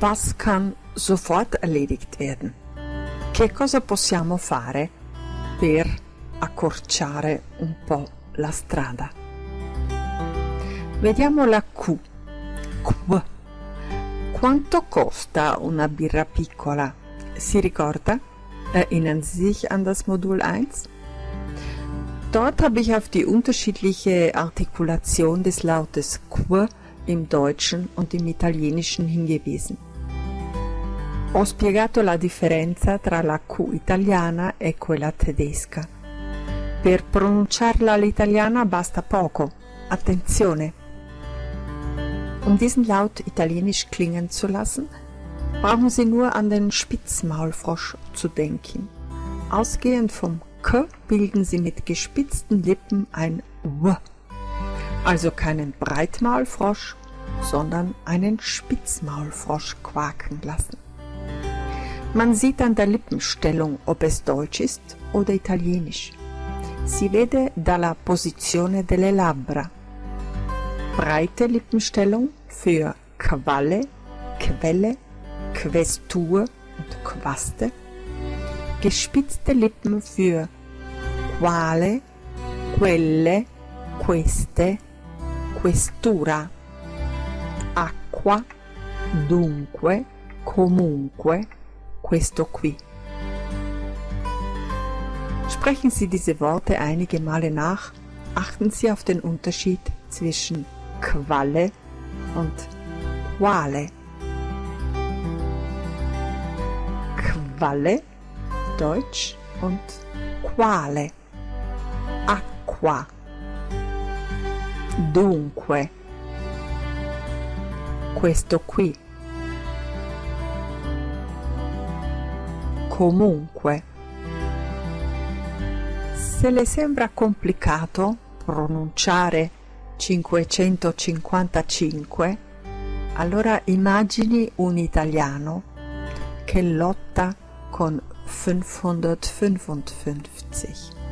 Was kann sofort erledigt werden? Che cosa possiamo fare per accorciare un po' la strada? Vediamo la Q. Q. Quanto costa una birra piccola? Si ricorda? Erinnern Sie sich an das Modul 1? Dort habe ich auf die unterschiedliche Artikulation des Lautes Q im Deutschen und im Italienischen hingewiesen. Ho spiegato la differenza tra la Q italiana e quella tedesca. Per pronunciarla all'italiana basta poco. Attenzione! Um diesen Laut italienisch klingen zu lassen, brauchen Sie nur an den Spitzmaulfrosch zu denken. Ausgehend vom K bilden Sie mit gespitzten Lippen ein W. Also keinen Breitmaulfrosch, sondern einen Spitzmaulfrosch quaken lassen. Man sieht an der Lippenstellung, ob es Deutsch ist oder Italienisch. Si vede dalla posizione delle labbra. Breite Lippenstellung für Qualle, Quelle, Questur und Quaste. Gespitzte Lippen für Quale, Quelle, Queste, Questura. Acqua, dunque, comunque, questo qui. Sprechen Sie diese Worte einige Male nach, achten Sie auf den Unterschied zwischen Qualle und Quale. Qualle, Deutsch, und Quale, Acqua. Dunque, questo qui. Comunque. Se le sembra complicato pronunciare 555, allora immagini un italiano che lotta con 555.